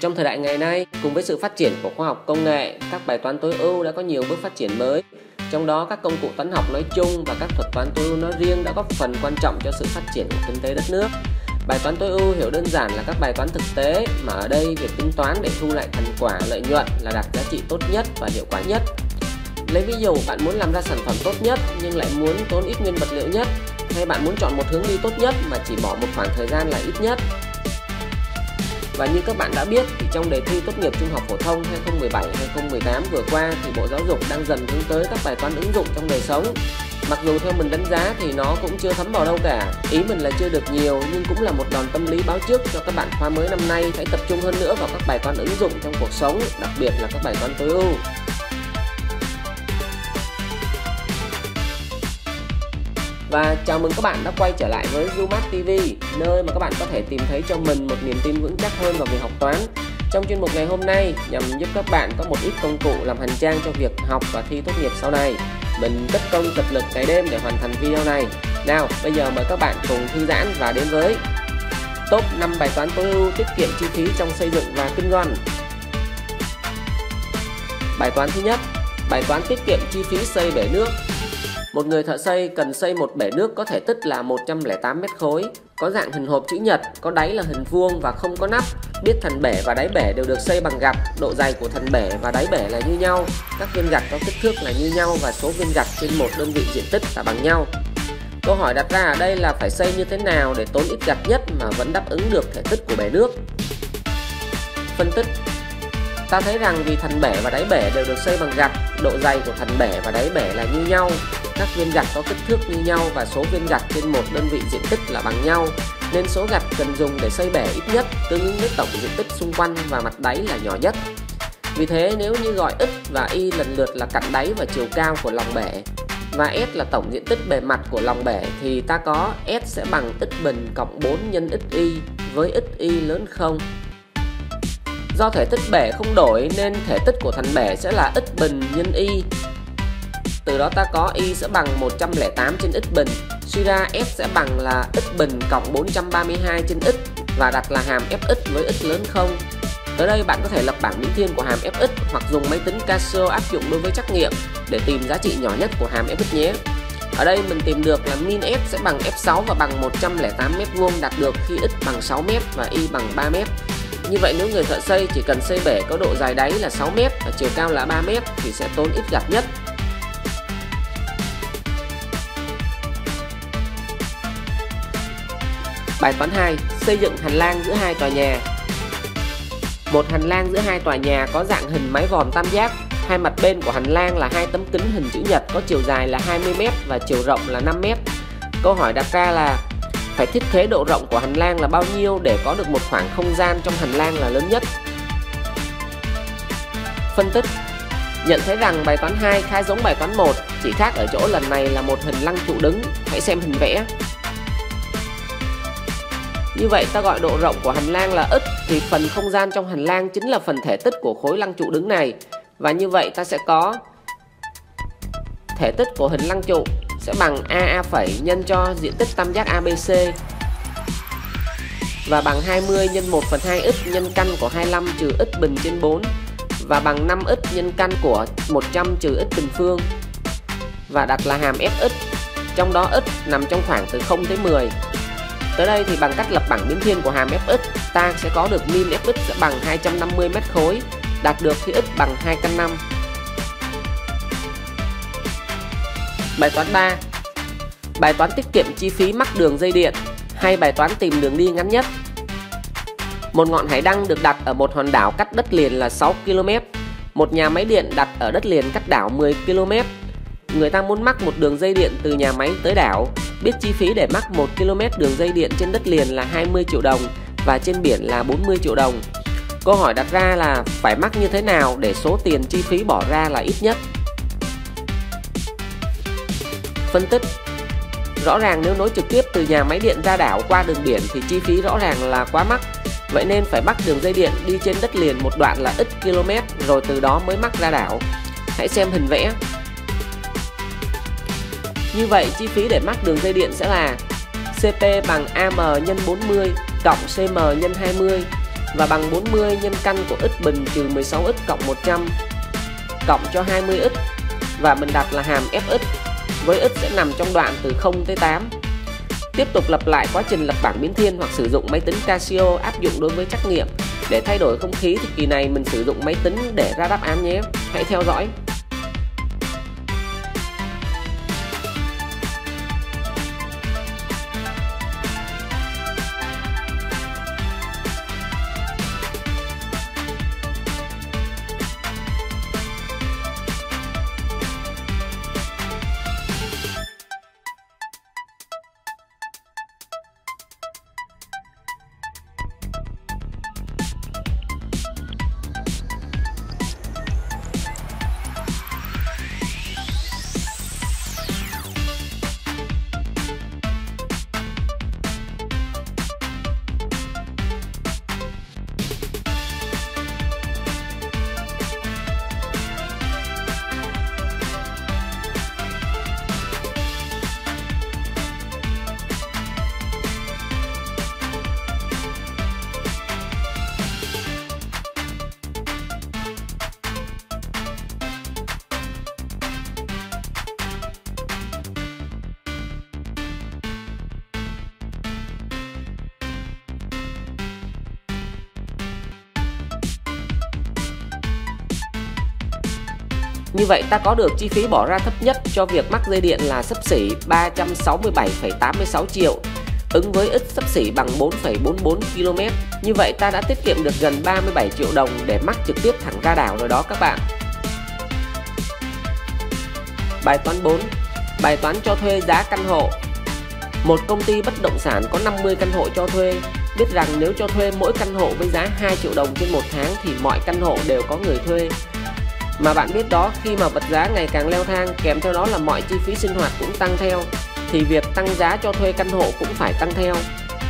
Trong thời đại ngày nay, cùng với sự phát triển của khoa học công nghệ, các bài toán tối ưu đã có nhiều bước phát triển mới. Trong đó, các công cụ toán học nói chung và các thuật toán tối ưu nói riêng đã góp phần quan trọng cho sự phát triển của kinh tế đất nước. Bài toán tối ưu hiểu đơn giản là các bài toán thực tế, mà ở đây việc tính toán để thu lại thành quả lợi nhuận là đạt giá trị tốt nhất và hiệu quả nhất. Lấy ví dụ bạn muốn làm ra sản phẩm tốt nhất nhưng lại muốn tốn ít nguyên vật liệu nhất hay bạn muốn chọn một hướng đi tốt nhất mà chỉ bỏ một khoảng thời gian là ít nhất và như các bạn đã biết thì trong đề thi tốt nghiệp trung học phổ thông 2017-2018 vừa qua thì Bộ Giáo dục đang dần hướng tới các bài toán ứng dụng trong đời sống. Mặc dù theo mình đánh giá thì nó cũng chưa thấm vào đâu cả. Ý mình là chưa được nhiều nhưng cũng là một đòn tâm lý báo trước cho các bạn khóa mới năm nay hãy tập trung hơn nữa vào các bài toán ứng dụng trong cuộc sống, đặc biệt là các bài toán tối ưu. Và chào mừng các bạn đã quay trở lại với Zumat TV, nơi mà các bạn có thể tìm thấy cho mình một niềm tin vững chắc hơn vào việc học toán. Trong chuyên mục ngày hôm nay nhằm giúp các bạn có một ít công cụ làm hành trang cho việc học và thi tốt nghiệp sau này. Mình tất công tập lực ngày đêm để hoàn thành video này. Nào, bây giờ mời các bạn cùng thư giãn và đến với top 5 bài toán tối ưu tiết kiệm chi phí trong xây dựng và kinh doanh. Bài toán thứ nhất, bài toán tiết kiệm chi phí xây bể nước một người thợ xây cần xây một bể nước có thể tích là 108 mét khối, có dạng hình hộp chữ nhật, có đáy là hình vuông và không có nắp. Biết thành bể và đáy bể đều được xây bằng gạch, độ dày của thành bể và đáy bể là như nhau. Các viên gạch có kích thước là như nhau và số viên gạch trên một đơn vị diện tích là bằng nhau. Câu hỏi đặt ra ở đây là phải xây như thế nào để tốn ít gạch nhất mà vẫn đáp ứng được thể tích của bể nước. Phân tích Ta thấy rằng vì thành bể và đáy bể đều được xây bằng gạch, độ dày của thành bể và đáy bể là như nhau, các viên gạch có kích thước như nhau và số viên gạch trên một đơn vị diện tích là bằng nhau, nên số gạch cần dùng để xây bể ít nhất tương ứng với tổng diện tích xung quanh và mặt đáy là nhỏ nhất. Vì thế nếu như gọi x và y lần lượt là cạnh đáy và chiều cao của lòng bể và S là tổng diện tích bề mặt của lòng bể thì ta có S sẽ bằng x bình cộng 4 nhân x y với x y lớn không Do thể tích bể không đổi nên thể tích của thành bể sẽ là x bình nhân y. Từ đó ta có y sẽ bằng 108 trên x bình. Suy ra f sẽ bằng là x bình cộng 432 trên x và đặt là hàm fx với x lớn không. Tới đây bạn có thể lập bảng biến thiên của hàm fx hoặc dùng máy tính Casio áp dụng đối với trắc nghiệm để tìm giá trị nhỏ nhất của hàm fx nhé. Ở đây mình tìm được là min f sẽ bằng f6 và bằng 108 m vuông đạt được khi x bằng 6 m và y bằng 3 m. Như vậy nếu người thợ xây chỉ cần xây bể có độ dài đáy là 6m và chiều cao là 3m thì sẽ tốn ít gạch nhất. Bài toán 2. Xây dựng hành lang giữa hai tòa nhà. Một hành lang giữa hai tòa nhà có dạng hình mái vòm tam giác. Hai mặt bên của hành lang là hai tấm kính hình chữ nhật có chiều dài là 20m và chiều rộng là 5m. Câu hỏi đặt ra là phải thiết kế độ rộng của hành lang là bao nhiêu để có được một khoảng không gian trong hành lang là lớn nhất. Phân tích Nhận thấy rằng bài toán 2 khá giống bài toán 1, chỉ khác ở chỗ lần này là một hình lăng trụ đứng. Hãy xem hình vẽ. Như vậy ta gọi độ rộng của hành lang là x thì phần không gian trong hành lang chính là phần thể tích của khối lăng trụ đứng này. Và như vậy ta sẽ có thể tích của hình lăng trụ sẽ bằng AA phẩy nhân cho diện tích tam giác ABC và bằng 20 nhân 1 phần 2 x nhân căn của 25 trừ x bình trên 4 và bằng 5x nhân căn của 100 trừ x bình phương. Và đặt là hàm fx trong đó x nằm trong khoảng từ 0 tới 10 tới đây thì bằng cách lập bảng biến thiên của hàm fx ta sẽ có được min fx sẽ bằng 250 mét khối, đạt được khi x bằng 2 căn 5 Bài toán 3 Bài toán tiết kiệm chi phí mắc đường dây điện hay bài toán tìm đường đi ngắn nhất? Một ngọn hải đăng được đặt ở một hòn đảo cách đất liền là 6 km Một nhà máy điện đặt ở đất liền cách đảo 10 km Người ta muốn mắc một đường dây điện từ nhà máy tới đảo. Biết chi phí để mắc 1 km đường dây điện trên đất liền là 20 triệu đồng và trên biển là 40 triệu đồng Câu hỏi đặt ra là phải mắc như thế nào để số tiền chi phí bỏ ra là ít nhất Phân tích Rõ ràng nếu nối trực tiếp từ nhà máy điện ra đảo qua đường biển thì chi phí rõ ràng là quá mắc. Vậy nên phải bắt đường dây điện đi trên đất liền một đoạn là ít km rồi từ đó mới mắc ra đảo. Hãy xem hình vẽ. Như vậy, chi phí để mắc đường dây điện sẽ là CP bằng AM nhân 40 cộng CM nhân 20 và bằng 40 nhân căn của x bình trừ 16x cộng 100 cộng cho 20x và mình đặt là hàm fx với x sẽ nằm trong đoạn từ 0 tới 8. Tiếp tục lặp lại quá trình lập bảng biến thiên hoặc sử dụng máy tính Casio áp dụng đối với trắc nghiệm. Để thay đổi không khí thì kỳ này mình sử dụng máy tính để ra đáp án nhé. Hãy theo dõi. Như vậy ta có được chi phí bỏ ra thấp nhất cho việc mắc dây điện là sấp xỉ 367,86 triệu ứng với ít sấp xỉ bằng 4,44 km. Như vậy ta đã tiết kiệm được gần 37 triệu đồng để mắc trực tiếp thẳng ra đảo rồi đó các bạn. Bài toán 4 Bài toán cho thuê giá căn hộ Một công ty bất động sản có 50 căn hộ cho thuê Biết rằng nếu cho thuê mỗi căn hộ với giá 2 triệu đồng trên một tháng thì mọi căn hộ đều có người thuê mà bạn biết đó, khi mà vật giá ngày càng leo thang, kèm theo đó là mọi chi phí sinh hoạt cũng tăng theo, thì việc tăng giá cho thuê căn hộ cũng phải tăng theo.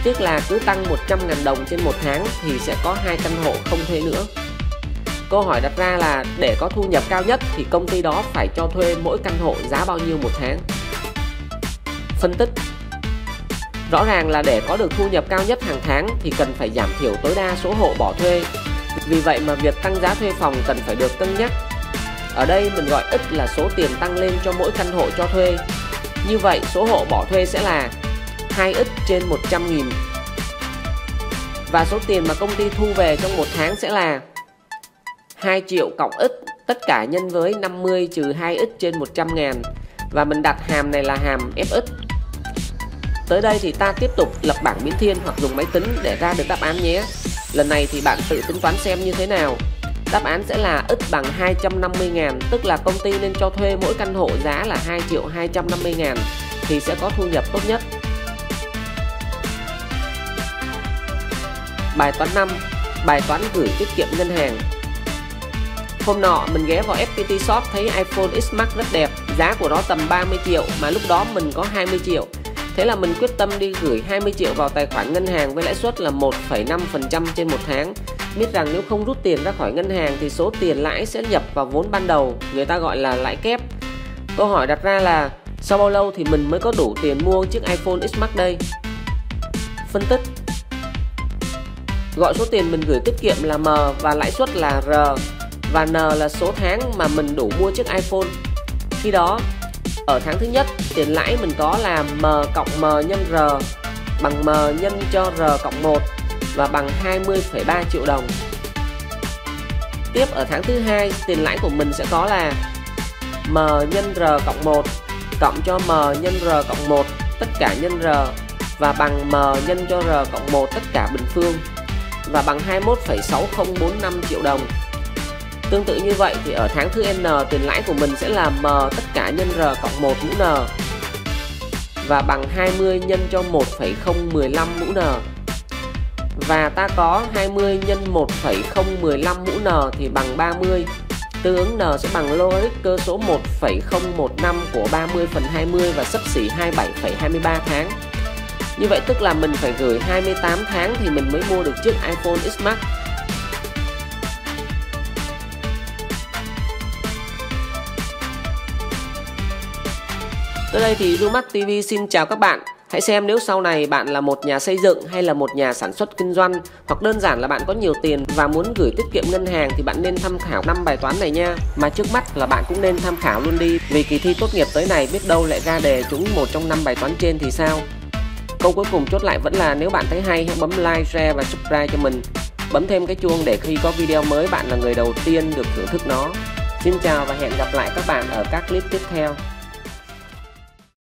Tức là cứ tăng 100.000 đồng trên một tháng thì sẽ có hai căn hộ không thuê nữa. Câu hỏi đặt ra là để có thu nhập cao nhất thì công ty đó phải cho thuê mỗi căn hộ giá bao nhiêu một tháng? Phân tích Rõ ràng là để có được thu nhập cao nhất hàng tháng thì cần phải giảm thiểu tối đa số hộ bỏ thuê. Vì vậy mà việc tăng giá thuê phòng cần phải được cân nhắc ở đây mình gọi x là số tiền tăng lên cho mỗi căn hộ cho thuê. Như vậy, số hộ bỏ thuê sẽ là 2x trên 100 nghìn. Và số tiền mà công ty thu về trong một tháng sẽ là 2 triệu cộng x, tất cả nhân với 50 trừ 2x trên 100 ngàn Và mình đặt hàm này là hàm fx Tới đây thì ta tiếp tục lập bảng biến thiên hoặc dùng máy tính để ra được đáp án nhé. Lần này thì bạn tự tính toán xem như thế nào. Đáp án sẽ là ít bằng 250 ngàn Tức là công ty nên cho thuê mỗi căn hộ giá là 2 triệu 250 ngàn Thì sẽ có thu nhập tốt nhất. Bài toán 5 Bài toán gửi tiết kiệm ngân hàng. Hôm nọ mình ghé vào FPT Shop thấy iPhone X Max rất đẹp Giá của nó tầm 30 triệu mà lúc đó mình có 20 triệu. Thế là mình quyết tâm đi gửi 20 triệu vào tài khoản ngân hàng với lãi suất là 1,5% trên một tháng biết rằng nếu không rút tiền ra khỏi ngân hàng thì số tiền lãi sẽ nhập vào vốn ban đầu, người ta gọi là lãi kép. Câu hỏi đặt ra là sau bao lâu thì mình mới có đủ tiền mua chiếc iPhone X Max đây? Phân tích Gọi số tiền mình gửi tiết kiệm là M và lãi suất là R và N là số tháng mà mình đủ mua chiếc iPhone. Khi đó, ở tháng thứ nhất, tiền lãi mình có là M cộng M nhân R bằng M nhân cho R cộng 1 và bằng 20,3 triệu đồng. Tiếp ở tháng thứ hai, tiền lãi của mình sẽ có là M nhân R cộng 1 cộng cho M nhân R cộng 1 tất cả nhân R và bằng M nhân cho R cộng 1 tất cả bình phương và bằng 21,6045 triệu đồng. Tương tự như vậy thì ở tháng thứ N tiền lãi của mình sẽ là M tất cả nhân R cộng 1 mũ N và bằng 20 nhân cho 1,015 mũ N và ta có 20 nhân 1,015 mũ n thì bằng 30 tương ứng n sẽ bằng logarit cơ số 1,015 của 30 phần 20 và sấp xỉ 27,23 tháng. Như vậy tức là mình phải gửi 28 tháng thì mình mới mua được chiếc iPhone X Max. Tới đây thì Dumac TV xin chào các bạn. Hãy xem nếu sau này bạn là một nhà xây dựng hay là một nhà sản xuất kinh doanh hoặc đơn giản là bạn có nhiều tiền và muốn gửi tiết kiệm ngân hàng thì bạn nên tham khảo năm bài toán này nha. Mà trước mắt là bạn cũng nên tham khảo luôn đi vì kỳ thi tốt nghiệp tới này biết đâu lại ra đề trúng một trong năm bài toán trên thì sao. Câu cuối cùng chốt lại vẫn là nếu bạn thấy hay hãy bấm like, share và subscribe cho mình. Bấm thêm cái chuông để khi có video mới bạn là người đầu tiên được thưởng thức nó. Xin chào và hẹn gặp lại các bạn ở các clip tiếp theo.